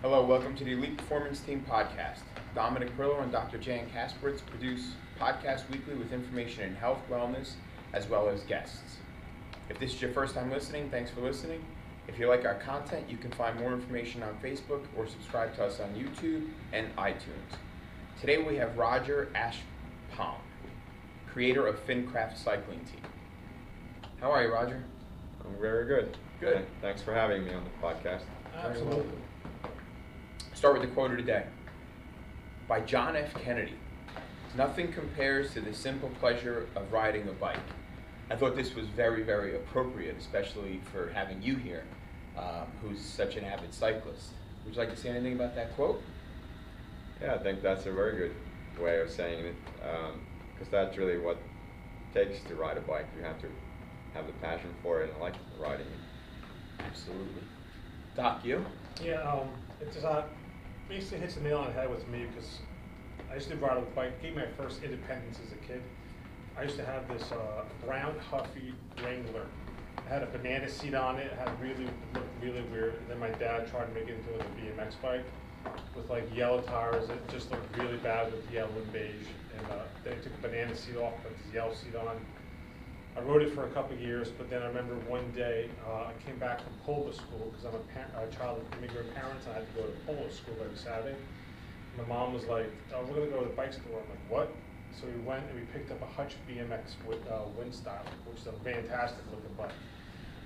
Hello, welcome to the Elite Performance Team podcast. Dominic Perillo and Dr. Jan Kasperitz produce podcasts weekly with information in health, wellness, as well as guests. If this is your first time listening, thanks for listening. If you like our content, you can find more information on Facebook or subscribe to us on YouTube and iTunes. Today we have Roger Aspholm, creator of FinKraft Cycling Team. How are you, Roger? I'm very good. Good. Thanks for having me on the podcast. Absolutely. Start with the quote of the day by John F. Kennedy. Nothing compares to the simple pleasure of riding a bike. I thought this was very, very appropriate, especially for having you here, um, who's such an avid cyclist. Would you like to say anything about that quote? Yeah, I think that's a very good way of saying it, because that's really what it takes to ride a bike. You have to have the passion for it and like riding it. Absolutely. Doc, you? Yeah, um, it just uh, basically hits the nail on the head with me because I used to ride a bike. Gave my first independence as a kid. I used to have this uh, brown Huffy Wrangler. It had a banana seat on it. It had really looked really weird. And then my dad tried to make it into a BMX bike with like yellow tires. It just looked really bad with yellow and beige. And uh, then he took the banana seat off, put this yellow seat on. I rode it for a couple years, but then I remember one day uh, I came back from polo school because I'm a, a child of immigrant parents and I had to go to polo school every Saturday. My mom was like, oh, "We're gonna go to the bike store." I'm like, "What?" So we went and we picked up a Hutch BMX with uh, wind style, which is a fantastic looking bike.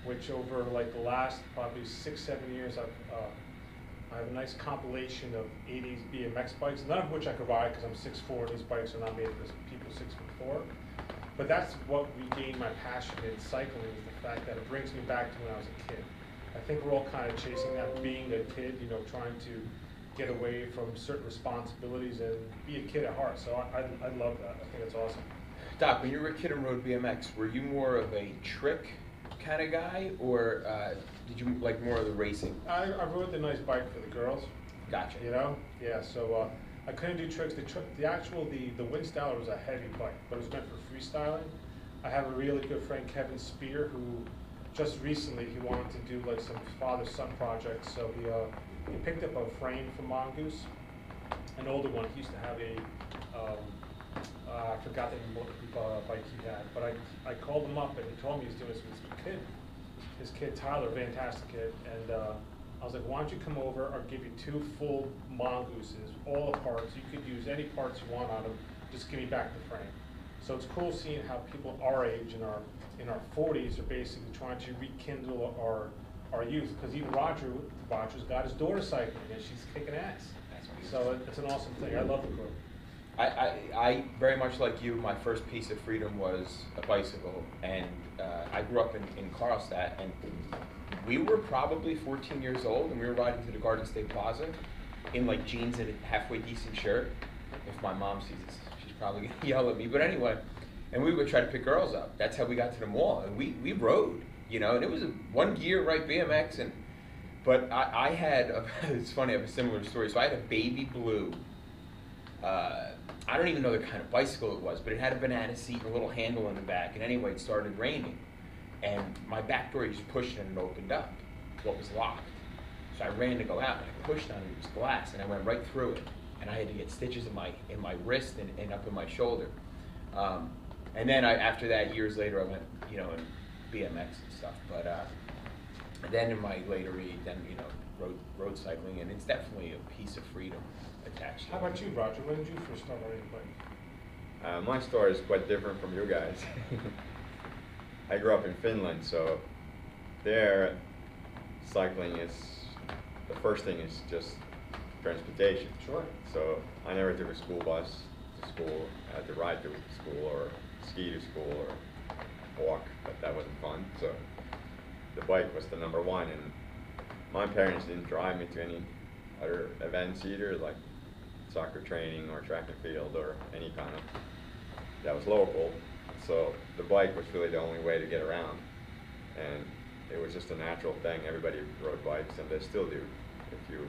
Which over like the last probably six, seven years, I've uh, I have a nice compilation of 80s BMX bikes, none of which I could ride because I'm 6'4", and these bikes are not made for people 6 foot 4. But that's what regained my passion in cycling is the fact that it brings me back to when I was a kid. I think we're all kind of chasing that, being a kid, you know, trying to get away from certain responsibilities and be a kid at heart. So I, I, I love that. I think it's awesome. Doc, when you were a kid and rode BMX, were you more of a trick kind of guy, or uh, did you like more of the racing? I, I rode the nice bike for the girls. Gotcha. You know, yeah. So uh, I couldn't do tricks. The trick, the actual, the the wind styler was a heavy bike, but it was meant for freestyling. I have a really good friend, Kevin Spear, who just recently he wanted to do like some father-son projects. So he uh, he picked up a frame from Mongoose, an older one. He used to have a um, uh, I forgot the name of the uh, bike he had, but I I called him up and he told me he's doing this with his kid his kid Tyler, fantastic kid, and uh, I was like, why don't you come over? I'll give you two full mongooses, all the parts. You could use any parts you want on them. Just give me back the frame. So it's cool seeing how people our age in our in our 40s are basically trying to rekindle our our youth. Because even Roger Roger's got his daughter cycling, and she's kicking ass. So it's an awesome thing. I love the group. I, I, I very much like you. My first piece of freedom was a bicycle, and uh, I grew up in, in Carlstadt, and we were probably 14 years old, and we were riding to the Garden State Plaza in like jeans and a halfway decent shirt. If my mom sees this, she's probably gonna yell at me. But anyway, and we would try to pick girls up. That's how we got to the mall, and we, we rode, you know, and it was a one gear right BMX, and but I, I had a, it's funny I have a similar story. So I had a baby blue. Uh, I don't even know the kind of bicycle it was, but it had a banana seat and a little handle in the back. And anyway, it started raining, and my back door just pushed and it opened up. What was locked? So I ran to go out and I pushed on it. It was glass, and I went right through it. And I had to get stitches in my in my wrist and, and up in my shoulder. Um, and then I, after that, years later, I went, you know, in BMX and stuff. But uh, then in my later age, then you know, road road cycling, and it's definitely a piece of freedom attached. How about you, Roger? When did you first start riding a bike? Uh, my story is quite different from you guys. I grew up in Finland, so there, cycling is the first thing is just transportation. Sure. So I never took a school bus to school. I had to ride to school or ski to school or walk, but that wasn't fun. So the bike was the number one, and my parents didn't drive me to any other events either, like soccer training or track and field or any kind of that was local. So the bike was really the only way to get around, and it was just a natural thing. Everybody rode bikes, and they still do. If you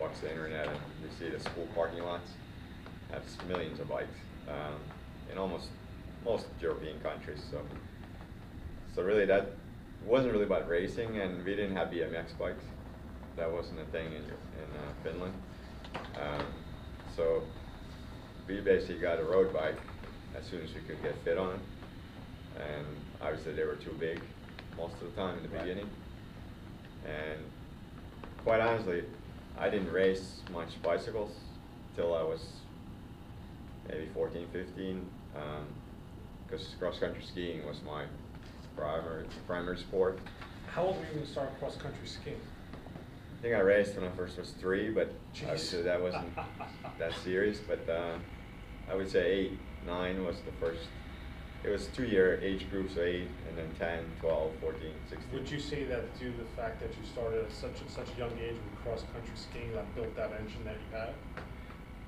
watch the internet and you see the school parking lots, have millions of bikes um, in almost most European countries. So, so really that wasn't really about racing, and we didn't have BMX bikes. that wasn't a thing in, in uh, Finland. Um, so we basically got a road bike as soon as we could get fit on it. And obviously they were too big most of the time in the Right. beginning. And quite honestly, I didn't race much bicycles till I was maybe 14, 15, because cross-country skiing was my primary, primary sport. How old were you when you started cross-country skiing? I think I raced when I first was three, but Jeez. obviously that wasn't that serious. But uh, I would say eight, nine was the first. It was two-year age groups, so eight, and then 10, 12, 14, 16. Would you say that due to the fact that you started at such a, such a young age with cross-country skiing that built that engine that you had?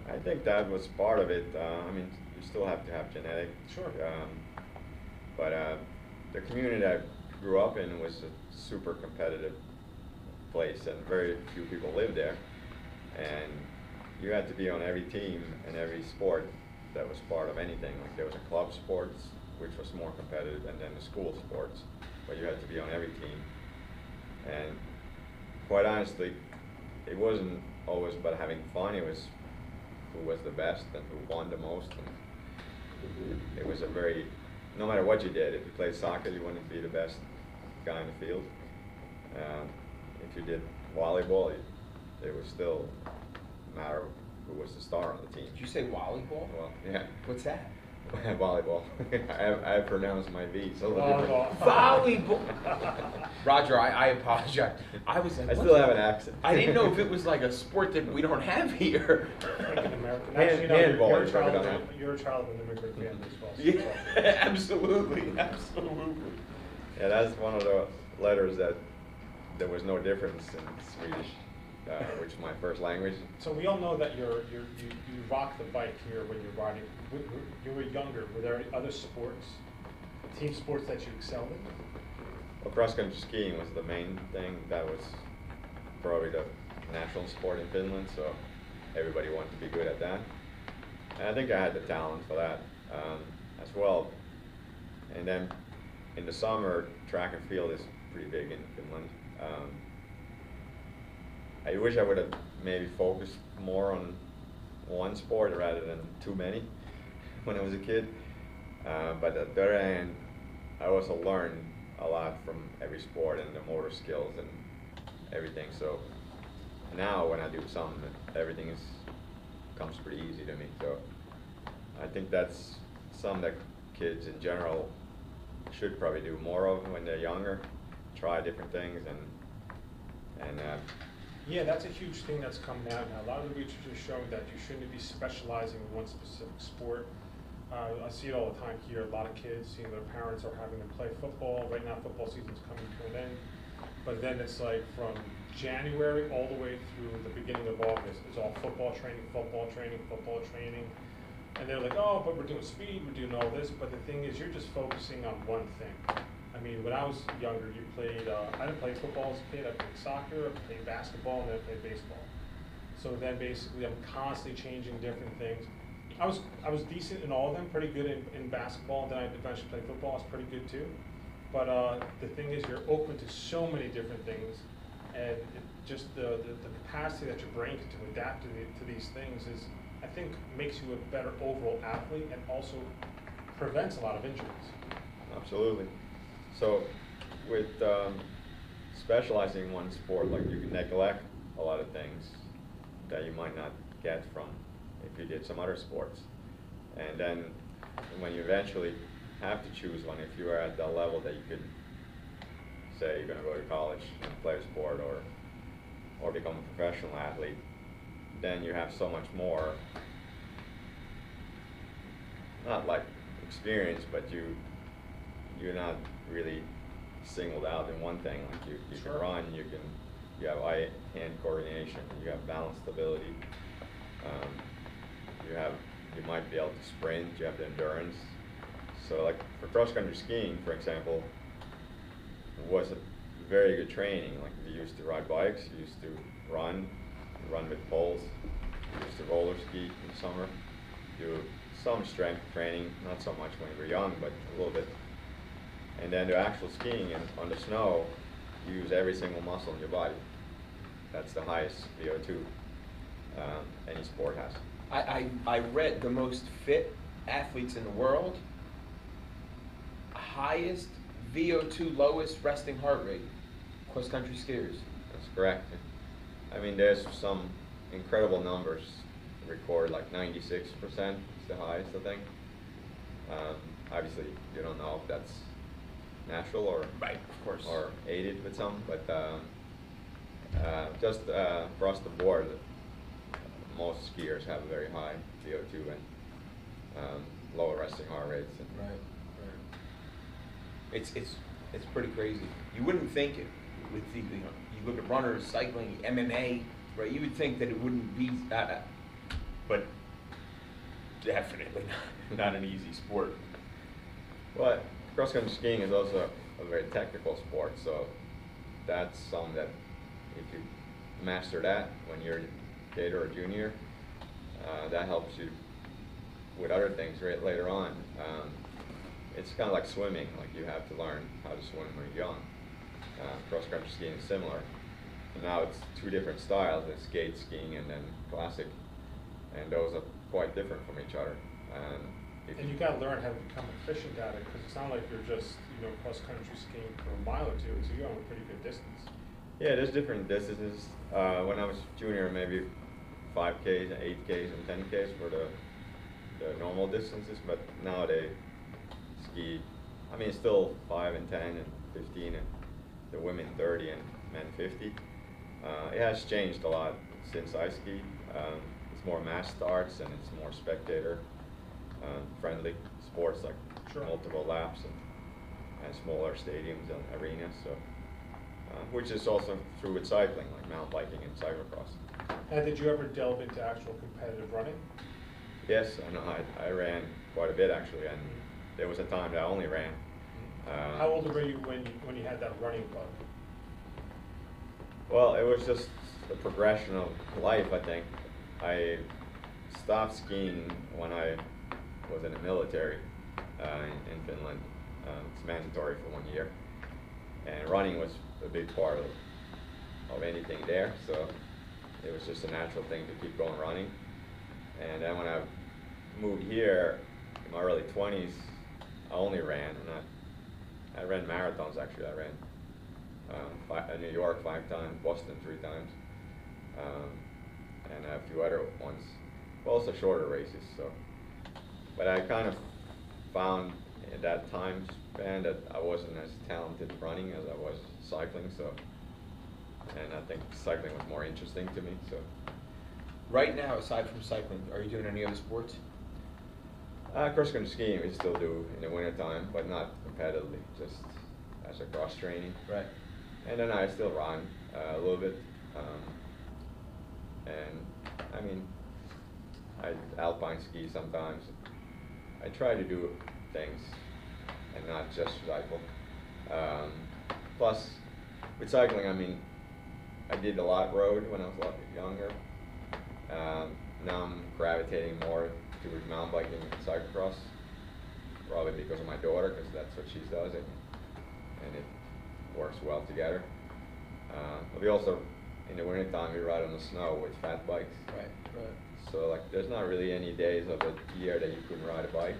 I think that was part of it. Uh, I mean, you still have to have genetic. Sure. Um, but uh, the community I grew up in was a super competitive place, and very few people lived there. And you had to be on every team and every sport that was part of anything. Like there was a club sports, which was more competitive, and then the school sports, but you had to be on every team. And quite honestly, it wasn't always about having fun. It was who was the best and who won the most. And it was a very, no matter what you did, if you played soccer, you wanted to be the best guy in the field. Um, if you did volleyball, it, it was still a matter of who was the star on the team. Did you say volleyball? Well, yeah. What's that? volleyball. I, I pronounced my V. So oh, different. Volleyball. Roger, I, I apologize. I was like, I still have an accent. I didn't know if it was like a sport that we don't have here. African American. Hand- Actually, no, you're- handball you're a child, of, don't an- you're a child of an immigrant family as well. Yeah, it's all good. absolutely, absolutely. Yeah, that's one of the letters that there was no difference in Swedish, uh, which is my first language. So we all know that you're, you're, you, you rock the bike here when you're riding. When you were younger, were there any other sports, team sports that you excelled in? Well, cross-country skiing was the main thing. That was probably the national sport in Finland, so everybody wanted to be good at that. And I think I had the talent for that um, as well. And then in the summer, track and field is pretty big in Finland. Um, I wish I would have maybe focused more on one sport rather than too many when I was a kid. Uh, but at the other hand, I also learned a lot from every sport and the motor skills and everything. So now when I do something, everything is comes pretty easy to me. So I think that's something that kids in general should probably do more of when they're younger. Try different things and and uh, Yeah, that's a huge thing that's coming out now. A lot of the research is showing that you shouldn't be specializing in one specific sport. Uh, I see it all the time here. A lot of kids, you know, their parents are having to play football. Right now, football season's coming to an end. But then it's like from January all the way through the beginning of August, it's all football training, football training, football training. And they're like, oh, but we're doing speed, we're doing all this. But the thing is, you're just focusing on one thing. I mean, when I was younger, you played, uh, I didn't play football as a kid, I played soccer, I played basketball, and then I played baseball. So then basically, I'm constantly changing different things. I was, I was decent in all of them, pretty good in, in basketball, and then I eventually played football, I was pretty good too. But, uh, the thing is, you're open to so many different things, and it, just the, the, the capacity that your brain can to adapt to, the, to these things is, I think, makes you a better overall athlete, and also prevents a lot of injuries. Absolutely. So, with um, specializing in one sport, like you can neglect a lot of things that you might not get from if you did some other sports. And then when you eventually have to choose one, if you are at the level that you could say you're going to go to college and play a sport or or become a professional athlete, then you have so much more not like experience, but you you're not really singled out in one thing. Like you, you Sure. can run, you can you have eye hand coordination, you have balance stability. Um, you have you might be able to sprint, you have the endurance. So like for cross country skiing, for example, was a very good training. Like we used to ride bikes, you used to run, run with poles, you used to roller ski in the summer, do some strength training, not so much when you were young, but a little bit. And then the actual skiing in, on the snow, you use every single muscle in your body. That's the highest VO2 um, any sport has. I, I, I read the most fit athletes in the world, highest VO2, lowest resting heart rate, cross country skiers. That's correct. I mean, there's some incredible numbers. Record like 96% is the highest, I think. Um, obviously, you don't know if that's natural or Right, of course. or aided with some, but um, uh, just uh, across the board, most skiers have a very high VO2 and um, lower resting heart rates. And Right, right. It's, it's, it's pretty crazy. You wouldn't think it with the, you know, you look at runners, cycling, MMA, right, you would think that it wouldn't be, uh, but definitely not, not an easy sport. But cross country skiing is also a very technical sport, so that's something that if you master that when you're a kid or a junior, uh, that helps you with other things right later on. Um, it's kind of like swimming, like you have to learn how to swim when you're young. Uh, cross country skiing is similar. And now it's two different styles, it's skate skiing and then classic, and those are quite different from each other. And if And you gotta learn how to become efficient at it, cause it's not like you're just, you know, cross-country skiing for a mile or two, so you're going a pretty good distance. Yeah, there's different distances. Uh, when I was junior, maybe five Ks, and eight Ks, and ten Ks were the the normal distances. But now they ski. I mean, it's still five and ten and fifteen, and the women thirty and men fifty. Uh, it has changed a lot since I ski. Um, it's more mass starts and it's more spectator friendly sports like Sure. multiple laps and, and smaller stadiums and arenas. So uh, which is also true with cycling, like mountain biking and cyclocross. And did you ever delve into actual competitive running? Yes, I know. I, I ran quite a bit actually, and there was a time that I only ran. Um, How old were you when, when you had that running bug? Well, it was just the progression of life. I think I stopped skiing when I was in the military uh, in, in Finland. Um, it's mandatory for one year, and running was a big part of of anything there. So it was just a natural thing to keep going running. And then when I moved here in my early 20s, I only ran, and I, I ran marathons actually. I ran um, five, uh, New York five times, Boston three times, um, and a few other ones. Also shorter races. So, but I kind of found in that time span that I wasn't as talented running as I was cycling. So, and I think cycling was more interesting to me. So, Right now, aside from cycling, are you doing any other sports? uh, cross country skiing we still do in the wintertime, but not competitively, just as a cross training. Right. And then I still run uh, a little bit. Um, and I mean, I alpine ski sometimes. I try to do things and not just cycle. Um, plus, with cycling, I mean, I did a lot of road when I was a lot younger. Um, now I'm gravitating more towards mountain biking and cyclocross, probably because of my daughter, because that's what she does, and, and it works well together. Uh, but we also, in the wintertime, we ride on the snow with fat bikes. Right, right. So like, there's not really any days of the year that you couldn't ride a bike.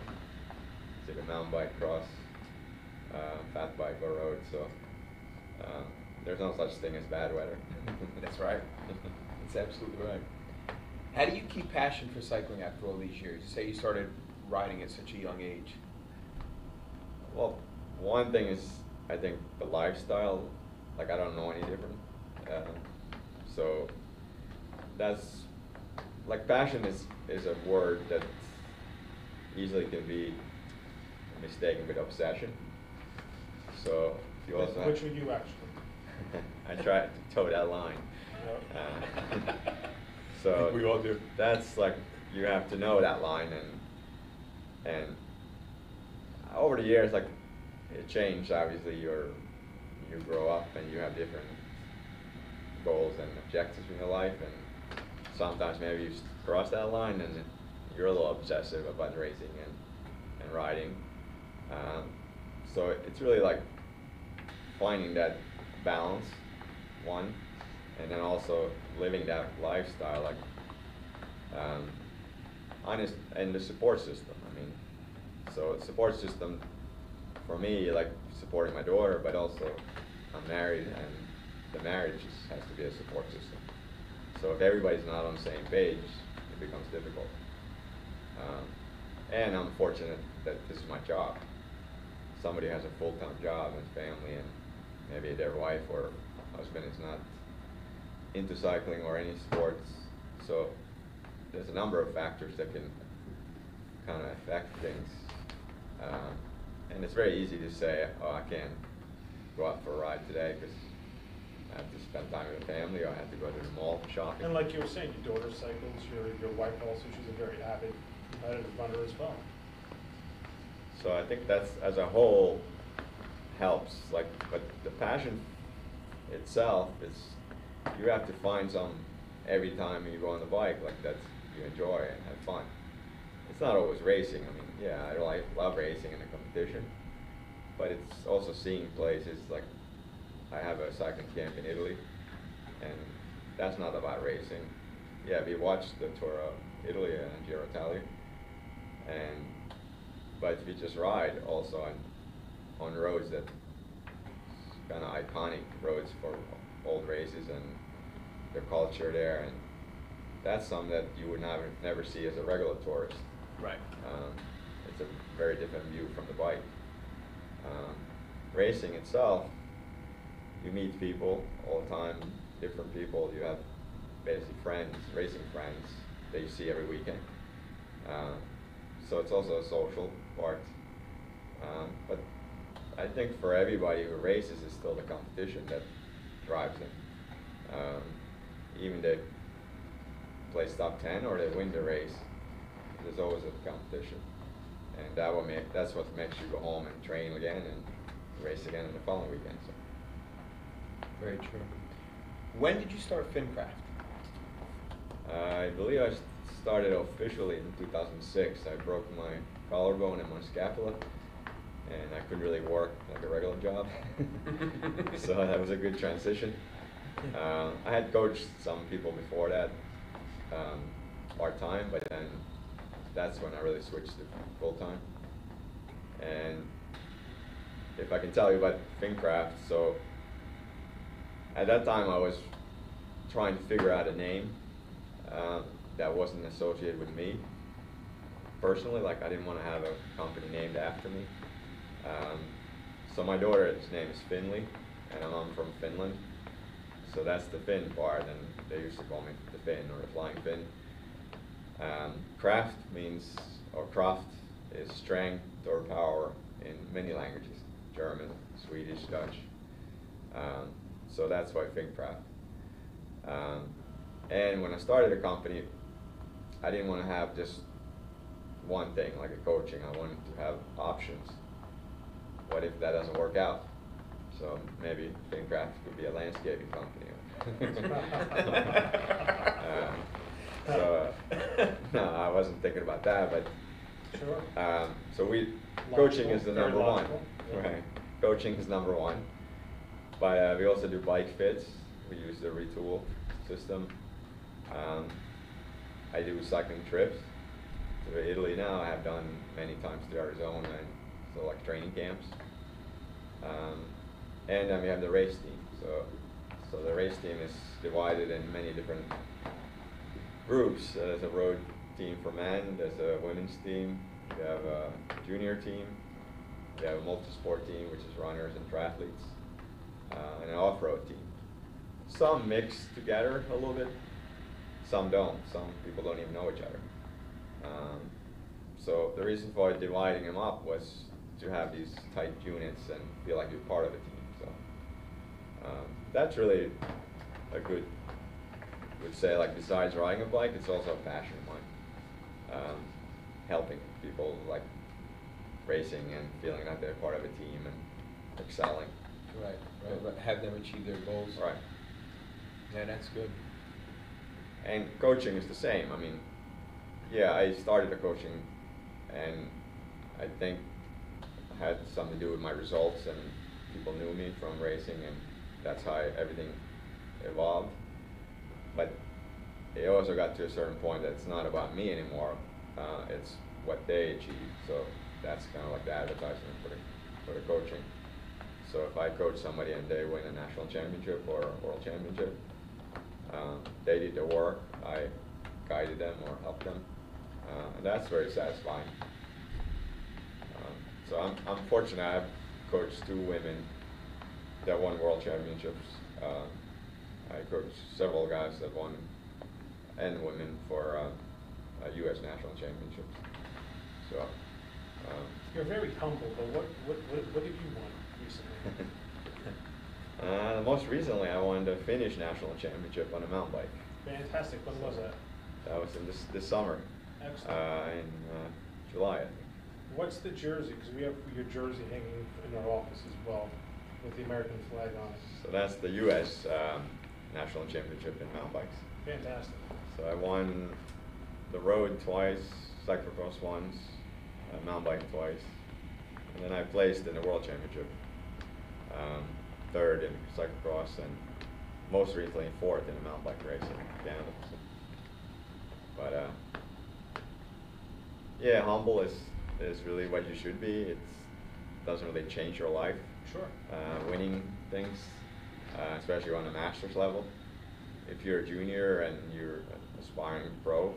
It's like a mountain bike, cross, uh, fat bike or road. So um, there's no such thing as bad weather. That's right. That's absolutely right. How do you keep passion for cycling after all these years? You say you started riding at such a young age. Well, one thing is, I think the lifestyle. Like I don't know any different. Um, so that's like passion is is a word that easily can be mistaken with obsession. So if you also Which would you actually? I try to toe that line. No. Uh, so We all do. That's like you have to know that line and and over the years like it changed obviously you're you grow up and you have different goals and objectives in your life and sometimes maybe you cross that line and you're a little obsessive about racing and, and riding um, so it's really like finding that balance one and then also living that lifestyle, like, um, honest, and the support system, I mean, so support system, for me, like supporting my daughter, but also I'm married and the marriage has to be a support system. So if everybody's not on the same page, it becomes difficult. Um, and I'm fortunate that this is my job. Somebody has a full-time job and family and maybe their wife or husband is not into cycling or any sports. So there's a number of factors that can kind of affect things. Um, and it's very easy to say, oh, I can't go out for a ride today because I have to spend time with the family or I have to go to the mall shopping. And like you were saying, your daughter cycles, your, your wife also, she's a very avid competitive runner as well. So I think that's, as a whole, helps, like, but the passion itself is, you have to find some, every time you go on the bike, like, that's, you enjoy and have fun. It's not always racing, I mean, yeah, I like, love racing in a competition, but it's also seeing places, like, I have a cycling camp in Italy, and that's not about racing. Yeah, we watched the Tour of Italy and Giro d'Italia, and but we just ride also on on roads that kind of iconic roads for old races and the culture there, and that's something that you would never never see as a regular tourist. Right. Um, it's a very different view from the bike. Um, racing itself, you meet people all the time, different people. You have basically friends, racing friends that you see every weekend. Um, so it's also a social part. Um, but I think for everybody who races, it's still the competition that drives them. Um, even they place top ten or they win the race, there's always a competition, and that will make that's what makes you go home and train again and race again in the following weekend. So. Very true. When did you start FinKraft? I believe I started officially in 2006. I broke my collarbone and my scapula, and I couldn't really work like a regular job. so that was a good transition. Uh, I had coached some people before that, um, part time, but then that's when I really switched to full time. And if I can tell you about FinKraft, so at that time I was trying to figure out a name um, that wasn't associated with me personally. Like I didn't want to have a company named after me. Um, so my daughter's name is Finley, and I'm from Finland. So that's the Finn part, and they used to call me the Finn or the Flying Finn. Um, craft means, or Kraft is strength or power in many languages, German, Swedish, Dutch. Um, so that's why FinKraft. Um, and when I started the company, I didn't want to have just one thing like a coaching. I wanted to have options. What if that doesn't work out? So maybe FinKraft could be a landscaping company. uh, so uh, no, I wasn't thinking about that, but Sure. um, so we, Logical, coaching is the number one, yeah. right? Coaching is number one. But uh, we also do bike fits. We use the Retül system. Um, I do cycling trips to Italy now. I have done many times to Arizona and so like training camps. Um, and then we have the race team. So, so the race team is divided in many different groups. Uh, there's a road team for men, there's a women's team, we have a junior team, we have a multi-sport team, which is runners and triathletes, uh, and an off-road team. Some mix together a little bit, some don't. Some people don't even know each other. Um, so the reason for dividing them up was to have these tight units and feel like you're part of the team. So um, that's really a good would say like besides riding a bike, it's also a passion of mine. Um, helping people like racing and feeling that they're part of a team and excelling. Right, right, right. Have them achieve their goals. Right. Yeah, that's good. And coaching is the same. I mean, yeah, I started the coaching, and I think it had something to do with my results, and people knew me from racing, and that's how everything evolved. but it also got to a certain point that it's not about me anymore. Uh, it's what they achieve. So that's kind of like the advertisement for the for the coaching. So if I coach somebody and they win a national championship or a world championship, um, they did the work. I guided them or helped them, uh, and that's very satisfying. Um, so I'm, I'm fortunate. I've coached two women that won world championships. Uh, I coached several guys that won, and women for uh, U.S. national championships. So. Um, You're very humble, but what, what, what, what have you won recently? uh, most recently, I won the Finnish national championship on a mountain bike. Fantastic, when was that? That was in this this summer. Excellent. Uh, in uh, July, I think. What's the jersey? Because we have your jersey hanging in our office as well, with the American flag on it. So that's the U.S. Um, national championship in mountain bikes. Fantastic. So I won the road twice, cyclocross once, uh, mountain bike twice, and then I placed in the world championship, um, third in cyclocross, and most recently fourth in the mountain bike race in Canada. But uh, yeah, humble is is really what you should be. It doesn't really change your life. Sure. Uh, winning things, uh, especially on a master's level. If you're a junior and you're aspiring pro,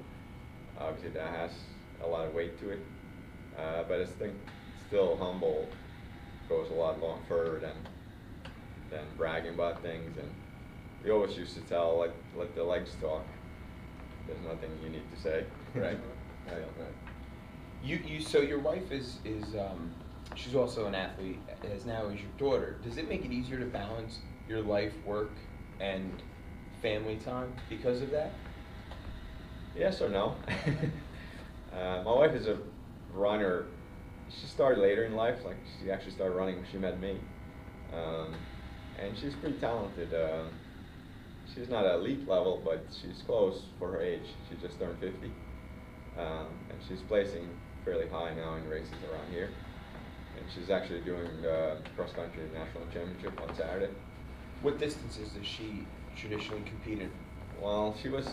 obviously that has a lot of weight to it. Uh, but I think still humble goes a lot long further than than bragging about things. And we always used to tell let let the legs talk. There's nothing you need to say. Right. So- Right, right. You, you, so your wife is, is, um, she's also an athlete, as now is your daughter. Does it make it easier to balance your life, work, and family time because of that? Yes or no? uh, my wife is a runner. She started later in life, like she actually started running when she met me, um, and she's pretty talented. Um she's not at elite level, but she's close for her age. She just turned 50, um, and she's placing fairly high now in races around here. And she's actually doing the cross country national championship on Saturday. What distances does she traditionally compete in? Well, she was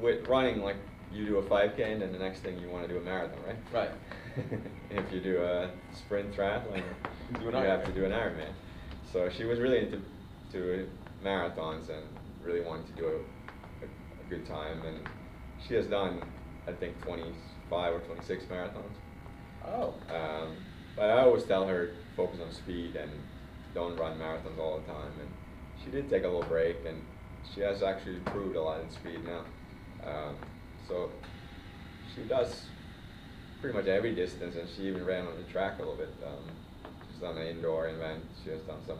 with running like you do a 5K and then the next thing you want to do a marathon, right? Right. if you do a sprint triathlon, you have to do an Ironman. So she was really into to marathons and really wanted to do a, a, a good time. And she has done, I think, 25 or 26 marathons. Oh. Um, but I always tell her focus on speed and don't run marathons all the time. And she did take a little break, and she has actually improved a lot in speed now. Um, so she does pretty much every distance, and she even ran on the track a little bit. Um, she's done an indoor event. She has done some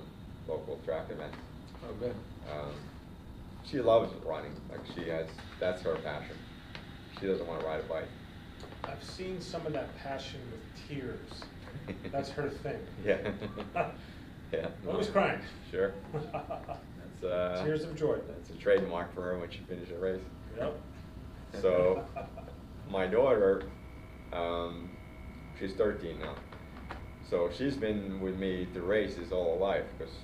local track events. Oh, good. Um, she loves running. Like she has, that's her passion. She doesn't want to ride a bike. I've seen some of that passion with tears. That's her thing. Yeah. yeah. Always crying. Sure. That's uh, Tears of joy. That's a trademark for her when she finishes a race. Yep. So, my daughter, um, she's 13 now. So she's been with me to races all her life because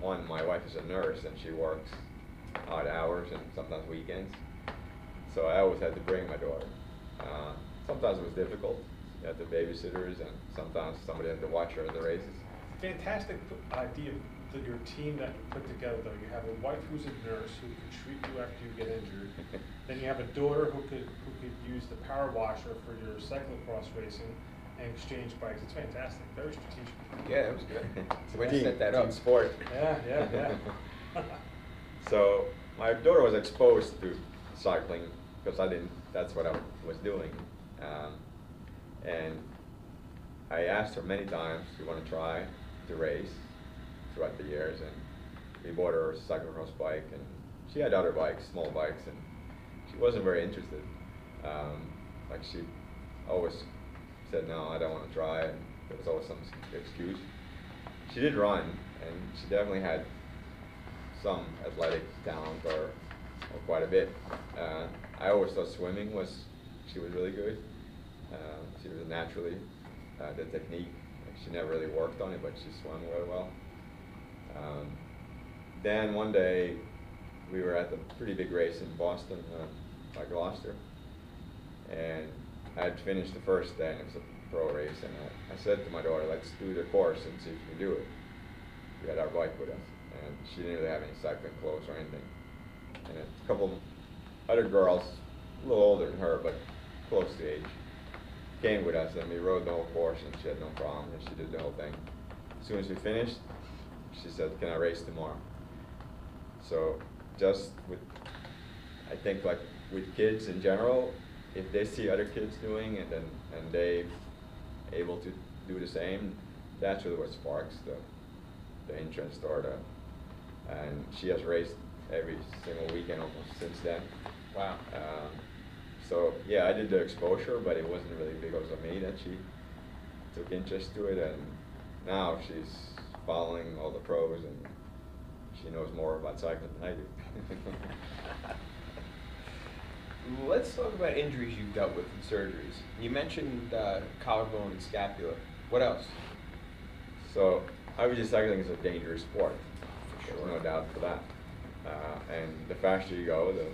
one, my wife is a nurse and she works odd hours and sometimes weekends. So I always had to bring my daughter. Uh, sometimes it was difficult. You had the babysitters and sometimes somebody had to watch her at the races. Fantastic idea that your team that you put together though. You have a wife who's a nurse who can treat you after you get injured. Then you have a daughter who could, who could use the power washer for your cyclocross racing and exchange bikes. It's fantastic, very strategic. Yeah, that was good. So way to set that team up. sport. Yeah, yeah, yeah. So my daughter was exposed to cycling because I didn't. That's what I was doing, um, and I asked her many times, "Do you want to try to race?" Throughout the years, and we bought her a cyclocross bike, and she had other bikes, small bikes, and she wasn't very interested. Um, like she always said, "No, I don't want to try," and there was always some excuse. She did run, and she definitely had some athletic talent or, or quite a bit. Uh, I always thought swimming was, she was really good. Uh, she was naturally, uh, the technique, she never really worked on it, but she swam really well. Um, then one day, we were at the pretty big race in Boston uh, by Gloucester, and I had finished the first day, and it was a pro race, and I, I said to my daughter, "Let's do the course and see if you can do it." We had our bike with us, and she didn't really have any cycling clothes or anything, and a couple other girls, a little older than her, but close to age, came with us, and we rode the whole course, and she had no problem, and she did the whole thing. As soon as we finished, she said, "Can I race tomorrow?" So just with, I think like with kids in general, if they see other kids doing it and, and they able to do the same, that's really what sparks the, the interest or the, and she has raced every single weekend almost since then. Wow. Um, so yeah, I did the exposure, but it wasn't really because of me that she took interest to it, and now she's following all the pros and she knows more about cycling than I do. Let's talk about injuries you've dealt with and surgeries. You mentioned uh, collarbone and scapula. What else? So obviously cycling is a dangerous sport. For There's sure. no doubt for that. Uh, and the faster you go, the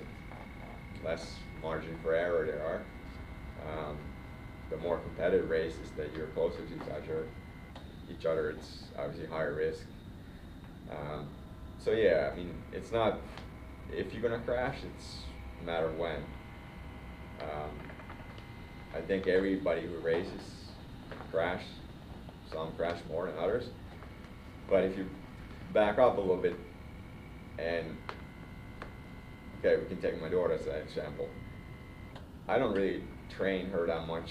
less margin for error there are. Um, the more competitive races that you're closer to each other, each other, it's obviously higher risk. Um, so yeah, I mean, it's not if you're gonna crash, it's a matter of when. Um, I think everybody who races crash. Some crash more than others. But if you back up a little bit and okay, we can take my daughter as an example. I don't really train her that much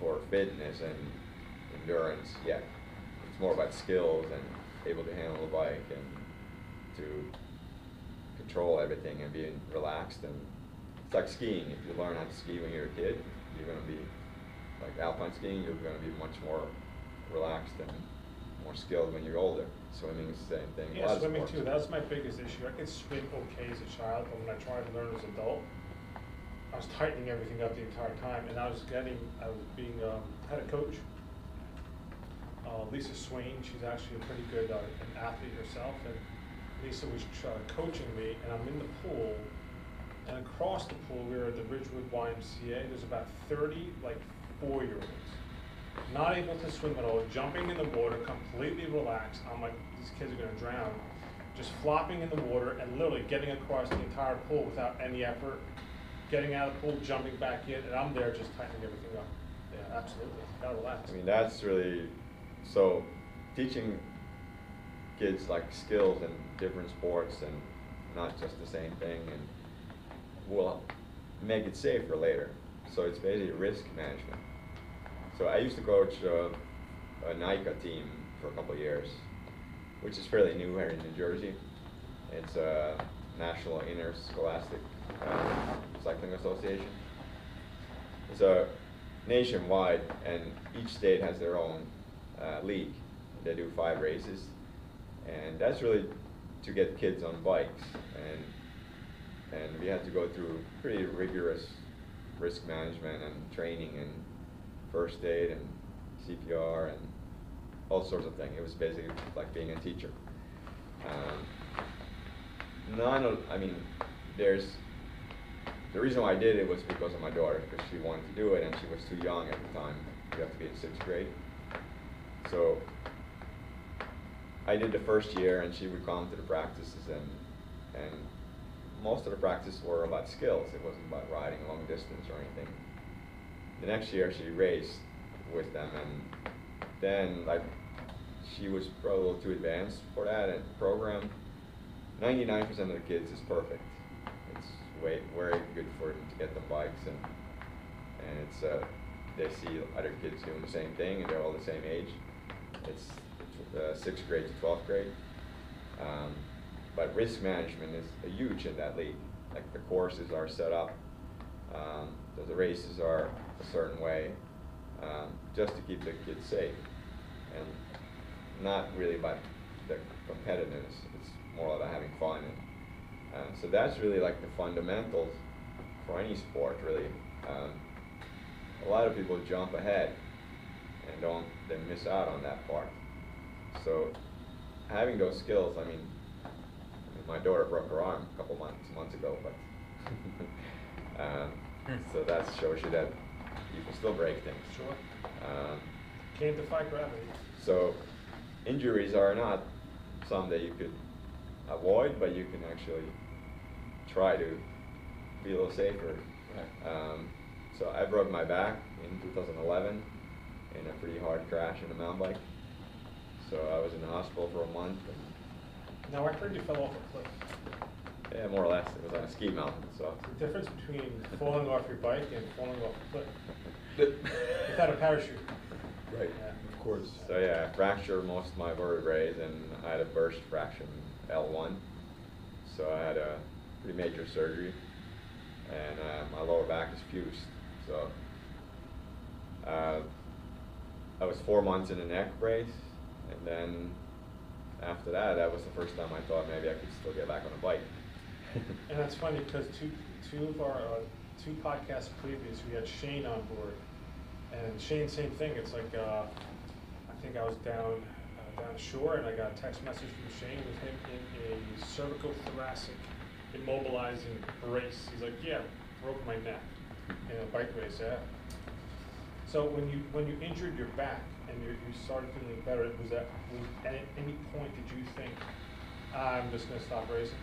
for fitness and endurance yet. It's more about skills and able to handle the bike and to control everything and being relaxed and it's like skiing. If you learn how to ski when you're a kid, you're gonna be like alpine skiing, you're gonna be much more relaxed and more skilled when you're older. Swimming is the same thing. Yeah, swimming too, that was my biggest issue. I could swim okay as a child, but when I tried to learn as an adult, I was tightening everything up the entire time, and I was getting, I was being, um, had a coach. Uh, Lisa Swain, she's actually a pretty good, uh, athlete herself, and Lisa was uh, coaching me, and I'm in the pool, and across the pool, we were at the Ridgewood YMCA, there's about thirty, like, four-year-olds not able to swim at all, jumping in the water, completely relaxed. I'm like, these kids are gonna drown. Just flopping in the water and literally getting across the entire pool without any effort, getting out of the pool, jumping back in, and I'm there just tightening everything up. Yeah, absolutely, gotta relax. I mean, that's really, so teaching kids like skills in different sports and not just the same thing and will make it safer later. So it's basically risk management. So I used to coach uh, a NICA team for a couple years, which is fairly new here in New Jersey. It's a National Interscholastic uh, Cycling Association. It's a nationwide, and each state has their own uh, league. They do five races, and that's really to get kids on bikes. And and we had to go through pretty rigorous risk management and training and first aid and CPR and all sorts of things. It was basically like being a teacher. Um, none of, I mean, there's the reason why I did it was because of my daughter, because she wanted to do it and she was too young at the time. You have to be in sixth grade. So I did the first year and she would come to the practices and, and most of the practices were about skills. It wasn't about riding long distance or anything. The next year she raced with them and then like she was probably a little too advanced for that and program. Ninety-nine percent of the kids is perfect. It's way very good for them to get the bikes and and it's uh, they see other kids doing the same thing and they're all the same age. It's uh, sixth grade to twelfth grade. Um, but risk management is huge in that league. Like the courses are set up, um, the, races are a certain way, um, just to keep the kids safe, and not really about the competitiveness. It's more about having fun. And, uh, so that's really like the fundamentals for any sport, really. Um, a lot of people jump ahead and don't, they miss out on that part. So having those skills, I mean, my daughter broke her arm a couple months months ago, but um, Hmm. so that shows you that you can still break things. Sure. Um, Can't defy gravity. so injuries are not some that you could avoid, but you can actually try to be a little safer. Right. Um, so I broke my back in 2011 in a pretty hard crash in a mountain bike. So I was in the hospital for a month. And, Now, I heard you fell off a cliff. yeah, more or less. It was on a ski mountain. So The difference between falling off your bike and falling off a cliff without a parachute. Right, Yeah. of course. So yeah, I fractured most of my vertebrae and I had a burst fracture in L1. So I had a pretty major surgery and uh, my lower back is fused. So uh, I was four months in a neck brace and then after that, that was the first time I thought maybe I could still get back on a bike. And that's funny because two, two of our, uh, two podcasts previous, we had Shane on board. And Shane, same thing, it's like, uh, I think I was down, uh, down shore and I got a text message from Shane with him in a cervical thoracic immobilizing brace. He's like, yeah, broke my neck in a bike race, yeah. So when you, when you injured your back and you, you started feeling better, was that, was, at any point did you think, I'm just gonna stop racing?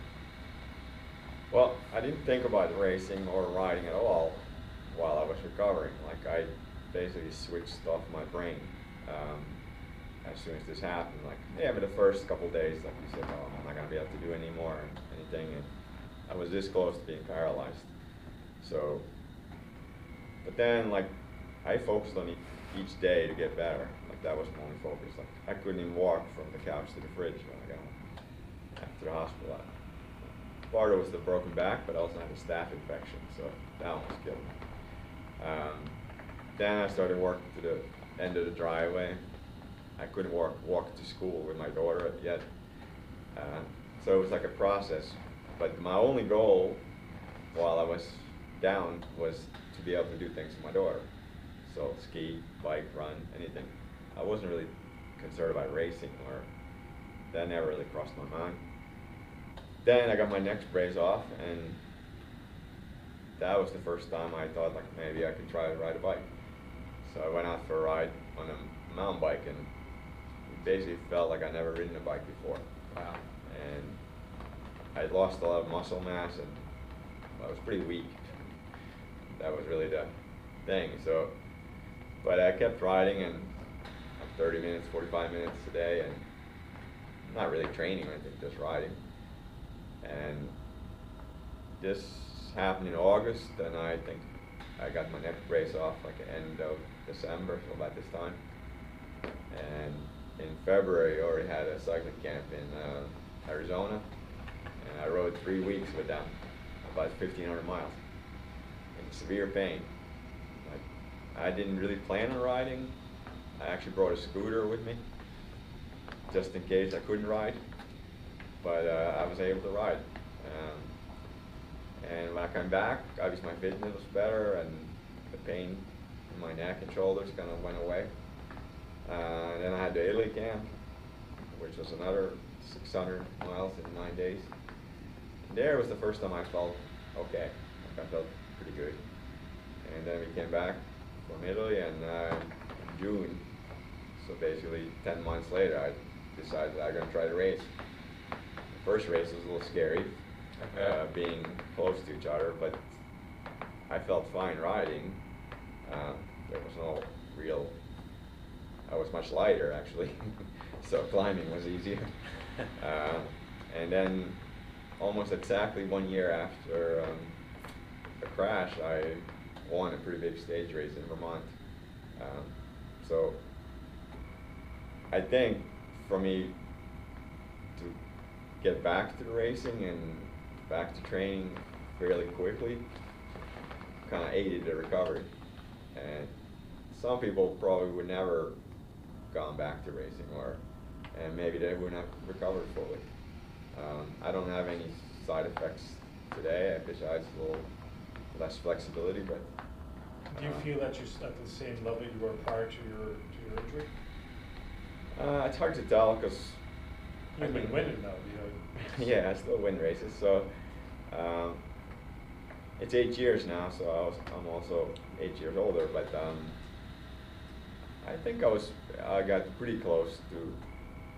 Well, I didn't think about racing or riding at all while I was recovering. Like I basically switched off my brain um, as soon as this happened. Like yeah, but the first couple days, like you said, oh, I'm not gonna be able to do any more anything, and I was this close to being paralyzed. So, but then like I focused on each day to get better. Like that was my only focus. Like I couldn't even walk from the couch to the fridge when I got home after the hospital. Part of it was the broken back, but I also had a staph infection, so that was killing me. Um, then I started working to the end of the driveway. I couldn't walk walk to school with my daughter yet, uh, so it was like a process. But my only goal while I was down was to be able to do things with my daughter. So ski, bike, run, anything. I wasn't really concerned about racing, or that never really crossed my mind. Then I got my next brace off, and that was the first time I thought like maybe I could try to ride a bike. So I went out for a ride on a mountain bike, and it basically felt like I'd never ridden a bike before. Wow. And I lost a lot of muscle mass, and I was pretty weak. That was really the thing. So, but I kept riding, and 30 minutes, 45 minutes a day, and not really training or anything, just riding. And this happened in August, and I think I got my neck brace off like the end of December, so about this time. And in February, I already had a cycling camp in uh, Arizona, and I rode three weeks with them, about 1,500 miles, in severe pain. I didn't really plan on riding. I actually brought a scooter with me, just in case I couldn't ride. But uh, I was able to ride. Um, and when I came back, obviously my fitness was better, and the pain in my neck and shoulders kind of went away. Uh, then I had the Italy camp, which was another 600 miles in nine days. And there was the first time I felt okay. I felt pretty good. And then we came back from Italy, and uh, in June, so basically 10 months later, I decided I'm going to try to race. The first race was a little scary, uh, being close to each other, but I felt fine riding. Um, there was no real, I was much lighter actually, so climbing was easier. Uh, and then almost exactly one year after um, the crash, I won a pretty big stage race in Vermont. Um, so I think for me to get back to the racing and back to training fairly quickly kind of aided the recovery. And some people probably would never gone back to racing or and maybe they wouldn't have recovered fully. Um, I don't have any side effects today besides a little less flexibility, but Do you uh, feel that you're at the same level you were prior to your, to your injury? Uh, it's hard to tell because You've been winning though, you know. yeah, I still win races. So um, it's eight years now. So I was, I'm also eight years older. But um, I think I was I got pretty close to.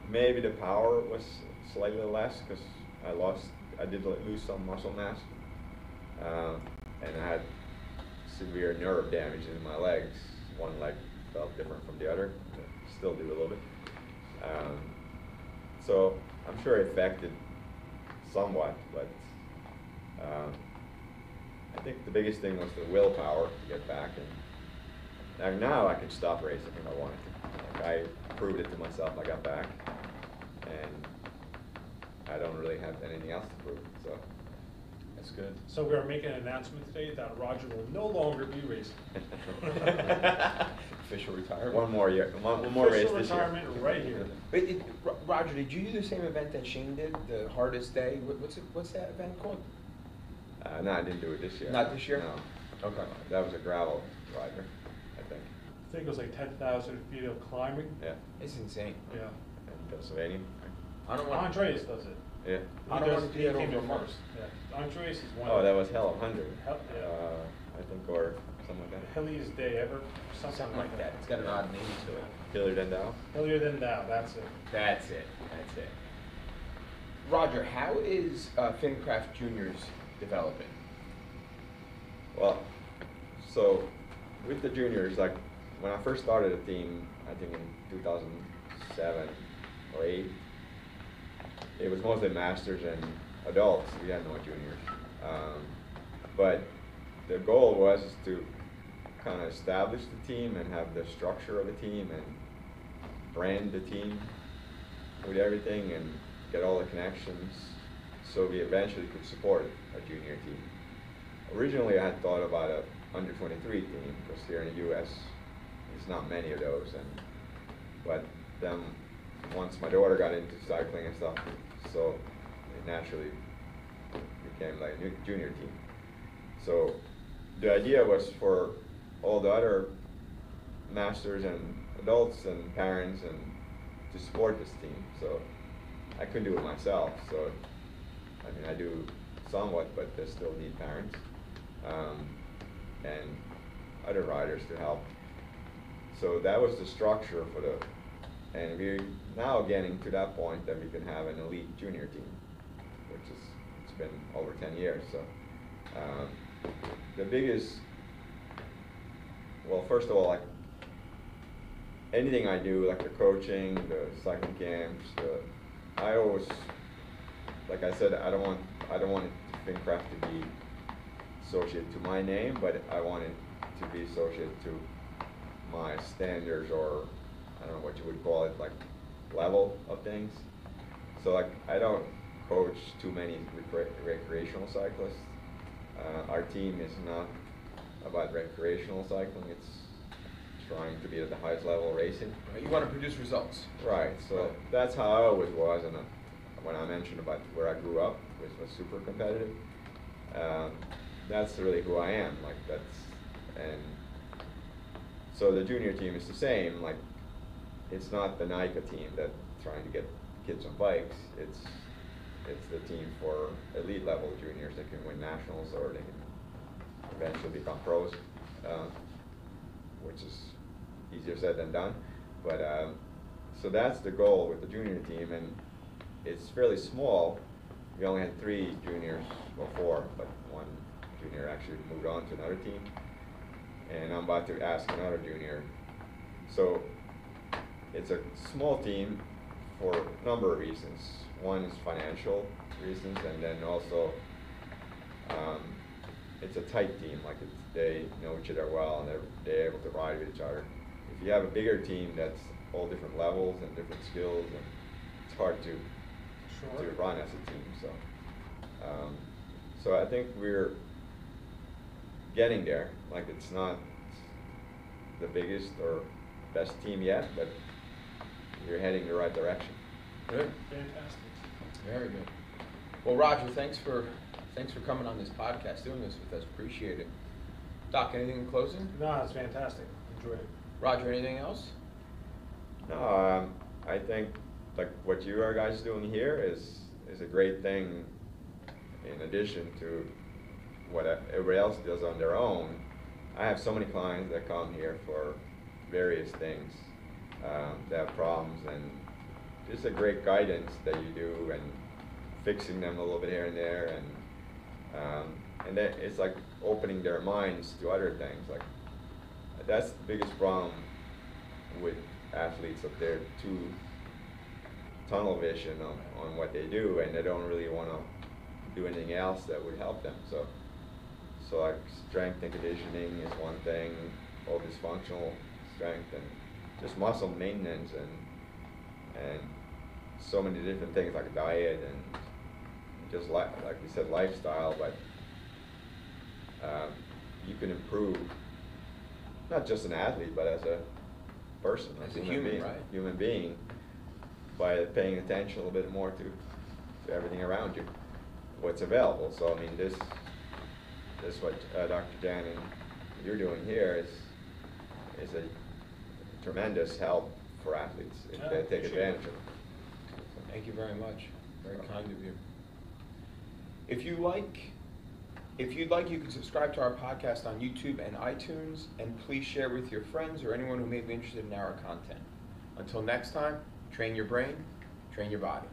Maybe the power was slightly less because I lost. I did lose some muscle mass, um, and I had severe nerve damage in my legs. One leg felt different from the other. Still do a little bit. Um, so I'm sure it affected somewhat, but um, I think the biggest thing was the willpower to get back. And now, I can stop racing if I wanted to. Like I proved it to myself. I got back, and I don't really have anything else to prove. So That's good. So we are making an announcement today that Roger will no longer be racing. Official retirement. one more year, one, one more race Official this year. retirement right here. But it, Ro- Roger, did you do the same event that Shane did, the hardest day? What- What's it, what's that event called? Uh, no, I didn't do it this year. Not this year? No. Okay. That was a gravel rider, I think. I think it was like ten thousand feet of climbing. Yeah, It's insane. Yeah. in Pennsylvania. I don't want. Andreas does it. Yeah. I He don't wanna do he came over in a month. first. Yeah. Andreas is one. Oh, that was Hell of Hundred. Hell- yeah. Uh, I think, or something like that. hilliest day ever, something, Something like that. It's got an odd name to it. Hillier than thou. Hillier than thou, that's it. That's it. That's it. Roger, how is uh, FinKraft Juniors developing? Well, so with the juniors, like when I first started the team, I think in 2007 or 8, it was mostly masters and adults. We had no juniors. Um, but the goal was to kind of establish the team and have the structure of the team and brand the team with everything and get all the connections so we eventually could support a junior team. Originally, I had thought about a under 23 team because here in the U.S. there's not many of those, and but then once my daughter got into cycling and stuff, so it naturally became like a junior team. So the idea was for all the other masters and adults and parents and to support this team. So I couldn't do it myself. So I mean, I do somewhat, but they still need parents um, and other riders to help. So that was the structure for the, and we're now getting to that point that we can have an elite junior team, which is it's been over 10 years. So um, the biggest, well, first of all, like anything I do, like the coaching, the cycling camps, the, I always, like I said, I don't want, I don't want FinKraft to be associated to my name, but I want it to be associated to my standards or, I don't know what you would call it, like level of things. So like, I don't coach too many recre- recreational cyclists. Uh, our team is not about recreational cycling, it's trying to be at the highest level racing. You want to produce results. Right, so Right. that's how I always was, and uh, when I mentioned about where I grew up, which was super competitive, um, that's really who I am. Like that's, and so the junior team is the same. Like, it's not the NICA team that's trying to get kids on bikes. It's it's the team for elite level juniors that can win nationals or they can eventually become pros, uh, which is easier said than done. But um, so that's the goal with the junior team, and it's fairly small. We only had three juniors before, but one junior actually moved on to another team, and I'm about to ask another junior. So it's a small team for a number of reasons. One is financial reasons, and then also um, it's a tight team. Like it's, they know each other well, and they're, they're able to ride with each other. If you have a bigger team that's all different levels and different skills, and it's hard to Sure. to run as a team. So, um, so I think we're getting there. Like it's not the biggest or best team yet, but you're heading the right direction. Good. Fantastic. Very good. Well, Roger, thanks for thanks for coming on this podcast, doing this with us. Appreciate it. Doc, anything in closing? No, it's fantastic. Enjoyed it. Roger, anything else? No, um, I think like what you are guys doing here is, is a great thing in addition to what everybody else does on their own. I have so many clients that come here for various things, um, that have problems and just a great guidance that you do and fixing them a little bit here and there and, um, and then it's like opening their minds to other things, like, that's the biggest problem with athletes up there, too tunnel vision on, on what they do, and they don't really wanna do anything else that would help them, so. So like strength and conditioning is one thing, all this functional strength and just muscle maintenance and, and so many different things like diet and just like, like we said, lifestyle, but, um, you can improve, not just an athlete, but as a person, As a human human, being, right. human being, by paying attention a little bit more to, to everything around you, what's available. So I mean, this, this what uh, Dr. Jan and you're doing here is, is a tremendous help for athletes if they take advantage of it. Thank you very much. Very uh, kind of you. If you like, if you'd like, you can subscribe to our podcast on YouTube and iTunes, and please share with your friends or anyone who may be interested in our content. Until next time, train your brain, train your body.